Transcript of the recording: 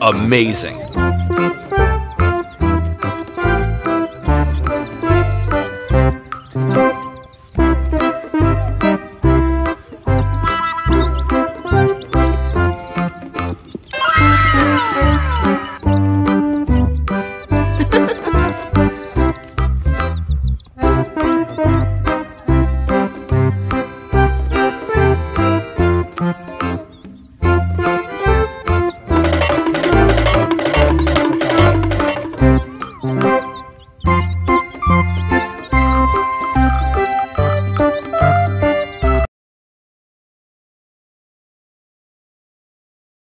Amazing.